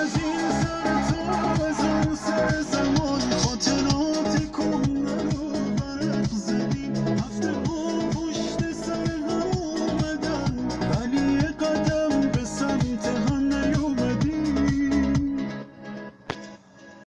Brasil será